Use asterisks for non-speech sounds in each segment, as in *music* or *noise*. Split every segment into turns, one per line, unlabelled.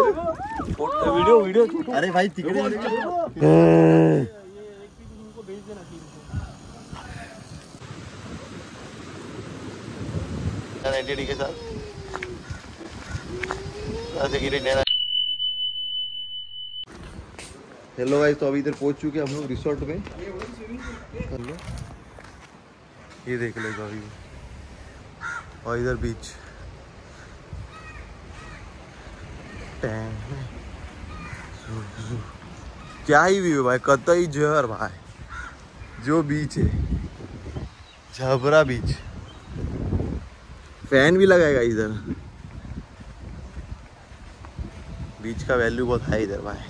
Video video.
अरे भाई तिकडे
के साथ। ऐसे गिरे नैना। हेलो गाइस तो अभी इधर पहुँच चुके हम लोग रिसोर्ट में। हेलो ये देख लो अभी। और इधर बीच। क्या ही व्यू भाई, कतई जहर भाई। जो बीच है, झबरा बीच फ़ैन भी लगाएगा इधर। बीच का वैल्यू बहुत है इधर भाई।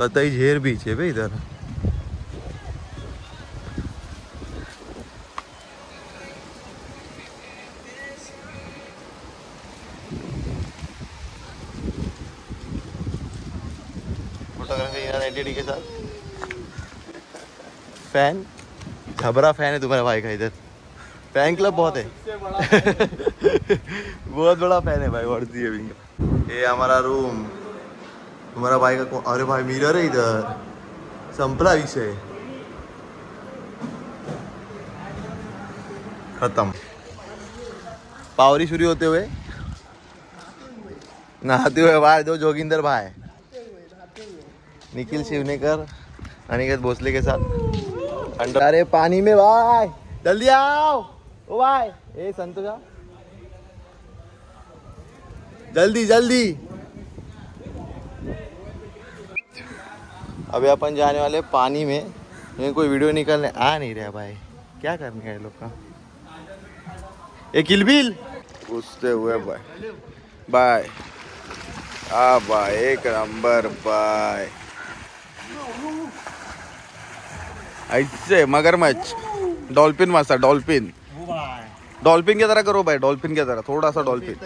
कतई झेर बीच है भाई इधर। फोटोग्राफी के साथ फ़ैन? झबरा फ़ैन है तुम्हारे भाई का इधर। फ़ैन क्लब बहुत है। *laughs* बहुत बड़ा फ़ैन है भाई वर्दी है ये हमारा रूम तुम्हारा भाई का अरे भाई मिरर है इधर। संपला विषय खत्म। पावरी शुरू होते हुए। नहाते हुए भाई दो जोगिंदर भाई। निखिल शिवनेकर, अनिकेत भोसले के साथ। अंडर अरे, पानी में भाई। जल्दी आओ। ओ भाई, ए संतोषा जल्दी जल्दी। अभी अपन जाने वाले पानी में। लेकिन कोई वीडियो निकालने आ नहीं रहा भाई। क्या करने का लोग का? ए किलबिल घुसते हुए भाई। बाय आ बाय एक नंबर बाय ऐसे मगरमच्छ। डॉल्फिन मासा डॉल्फिन। डॉल्फिन की तरह करो भाई डॉल्फिन की तरह थोड़ा सा डॉल्फिन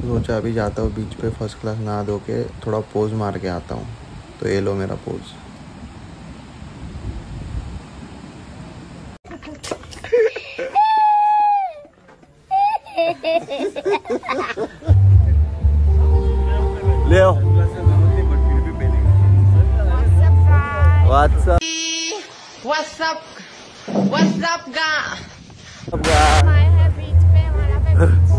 सोचा अभी जाता हूँ बीच पे फ़र्स्ट क्लास नहा धो के थोड़ा पोज मार के आता हूँ। तो ये लो मेरा pose
What's up? What's up,
guys? What's
up, guys?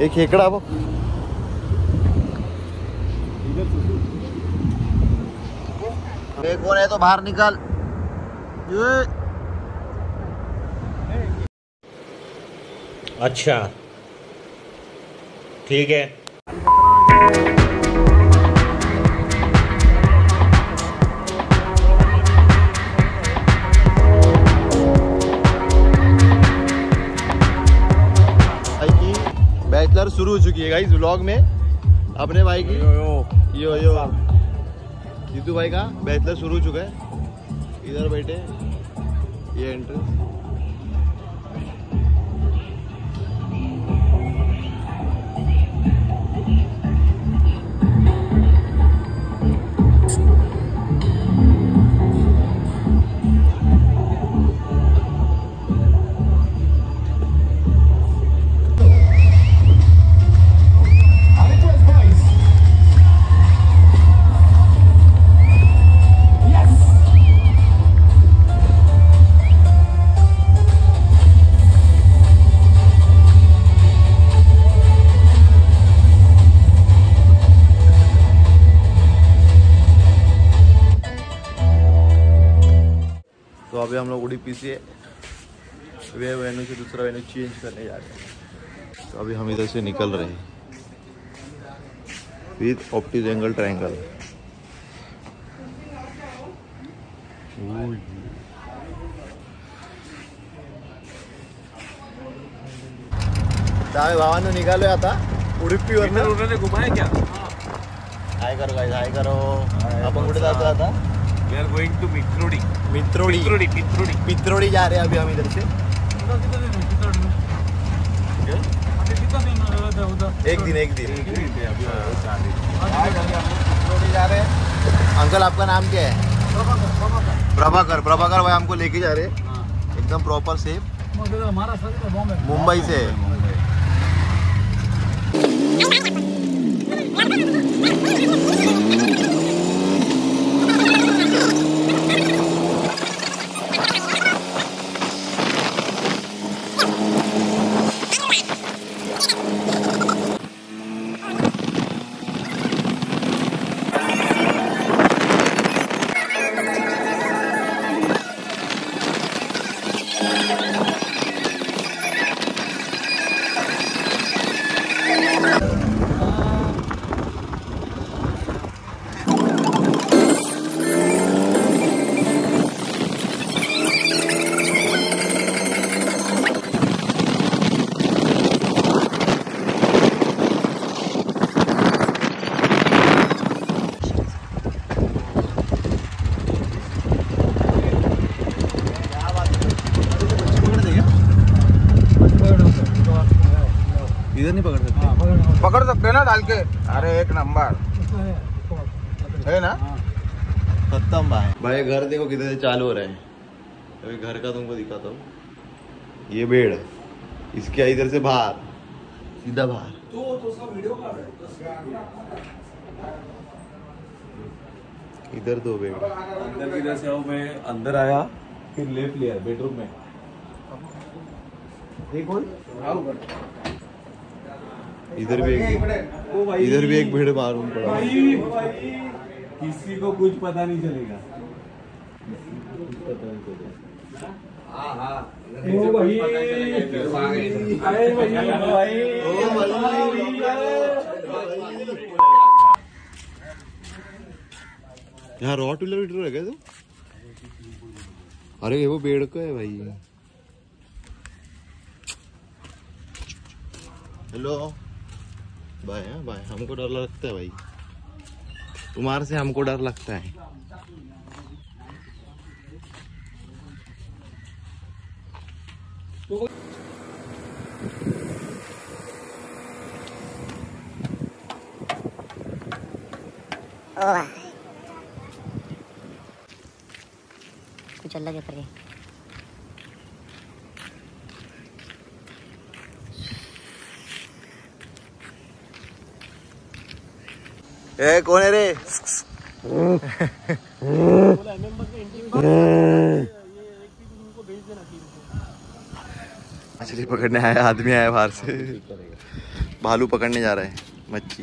एक खेकड़ा वो। एक और है तो बाहर निकल।
अच्छा। ठीक है।
बैचलर शुरू हो चुकी है इस ब्लॉग में। अपने भाई की? यो यो। जीतू भाई का बैचलर शुरू हो चुका है। इधर बैठे। ये एंट्रेंस अभी हम लोग उड़ीपी से वे वेन्यू से दूसरा वेन्यू चेंज करने जा रहे हैं। तो अभी हम इधर से निकल रहे हैं। विथ ऑप्टिज एंगल ट्रायंगल भावानं निघालोय आता। उडुपी वर
उन्होंने घुमाया क्या?
हाय करो गाइस हाय करो। आपण कुठे जातो आता।
वी आर गोइंग टू मित्रोडी
मित्रोडी
मित्रोडी मित्रोडी
पित्रोडी जा रहे हैं अभी हम इधर से। एक दिन एक दिन। मित्रोडी जा रहे हैं। अंकल आपका नाम क्या है? प्रभाकर। प्रभाकर भाई हमको लेके जा रहे हैं। एकदम प्रॉपर सेफ़ मुंबई से। इधर नहीं पकड़ सकते।
पकड़ सकते ना डाल के। अरे एक नंबर। है ना?
खत्म भाई। भाई घर देखो किधर से चालू हो रहा है। अभी घर का तुमको दिखाता हूँ। ये बेड। इसके इधर से बाहर। सीधा बाहर। इधर दो बेड।
अंदर की से आओ मैं अंदर आया फिर लेफ़्ट लिया बेडरूम में।
इधर भी एक इधर भी एक बेड मालूम पड़ा।
किसी को कुछ पता नहीं चलेगा।
यहाँ रॉट व्हीलर वीटर है क्या तो? अरे वो बेड का है भाई। हेलो बाय हाँ बाय हमको डर लगता है भाई। तुम्हारे से हमको डर लगता है।
कुछ अलग है पर
ए कौन है रे? मछली पकड़ने आया आदमी आया बाहर से। भालू पकड़ने जा रहे है मच्छी।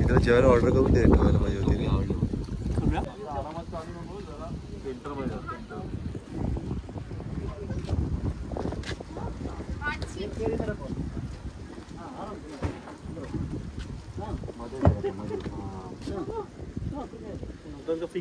इधर जेवायला ऑर्डर करून दे ठेवायला पाहिजे होती।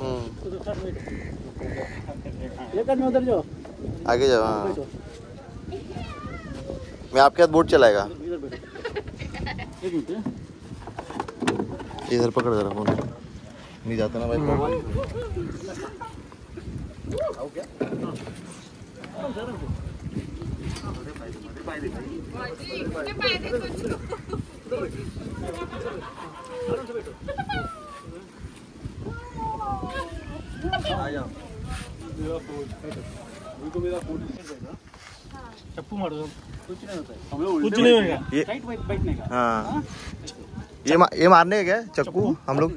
हम्म. आगे जाओ हाँ। मैं आपके हाथ बोट चलाएगा। इधर पकड़ जरा फ़ोन नहीं जाता ना भाई चप्पू नहीं ये मारने का क्या चक्कू हम लोग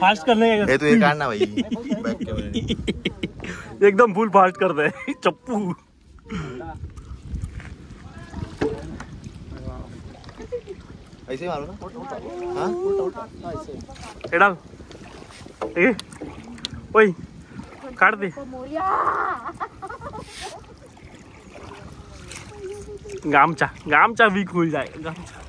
फास्ट करने का
ये तो ये काटना भाई
एकदम फुल फास्ट कर दे चप्पू
हाँ? ऐसे मारो ना। उल्टा उल्टा
हाँ उल्टा उल्टा ऐसे ए ओय काढ दे। गामचा गामचा वीक होईल जाय गामचा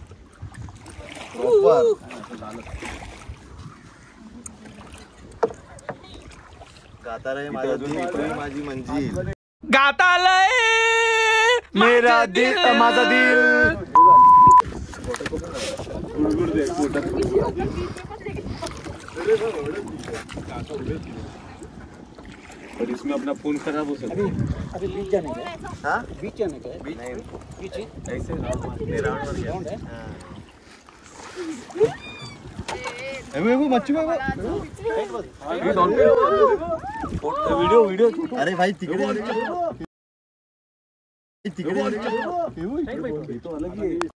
गाता रे माझा दिल माझी मंजिल।
गातालय
मेरा दिल। माझा दिल।
और इसमें अपना फ़ोन खराब हो सकता है।
हाँ।
बीच जाने का है।
नहीं।
ऐसे
मच्छी
वीडियो वीडियो
अरे भाई तिकडे तिकडे
तो अलग ही है।